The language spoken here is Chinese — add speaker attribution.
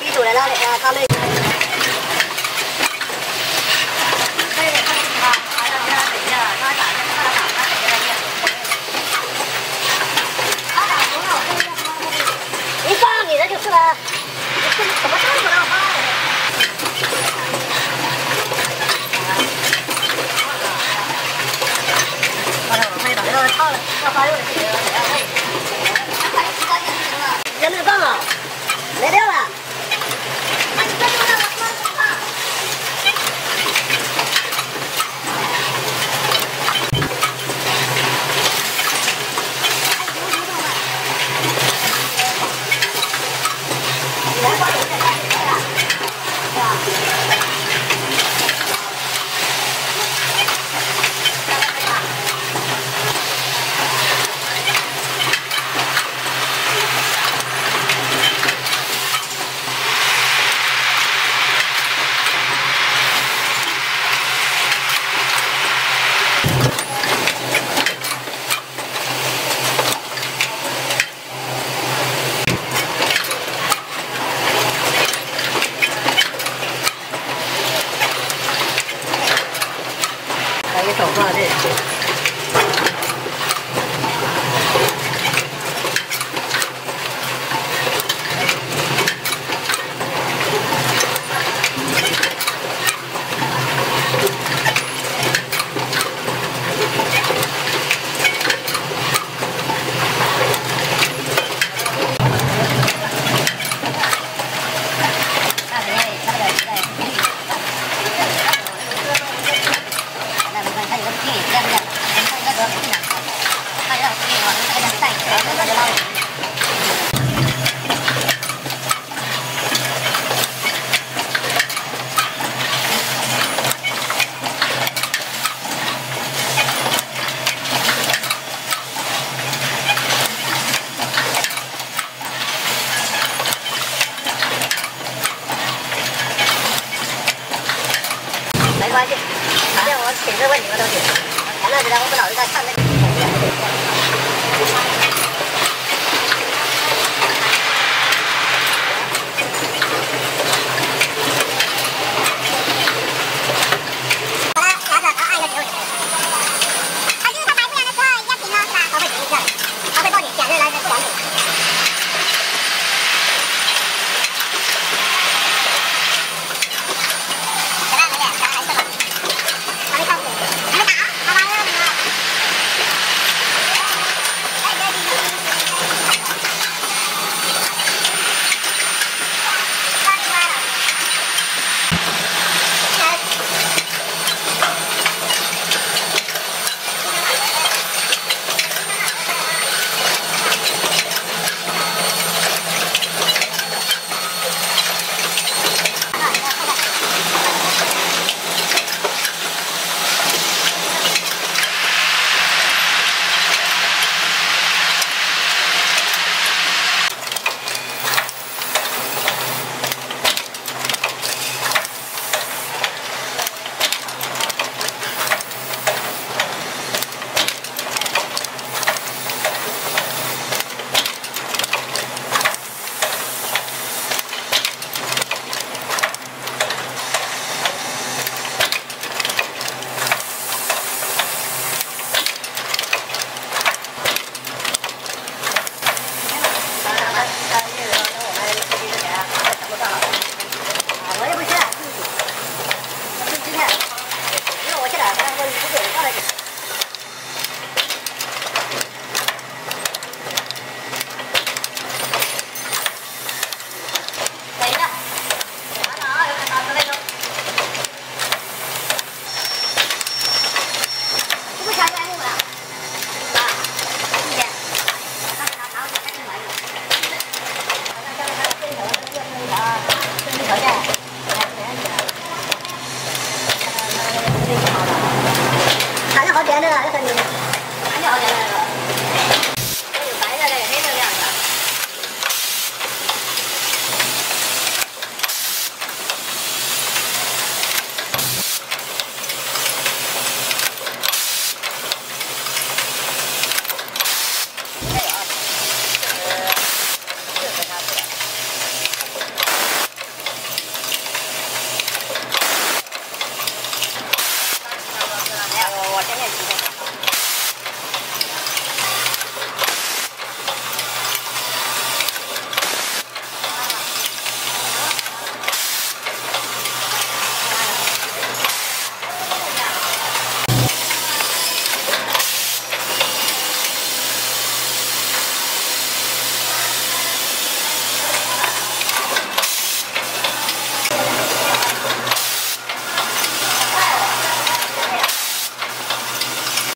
Speaker 1: พี่อยู่ 小号，对，关系，反正我寝室问你们都行。前段时间我们老是在唱那个。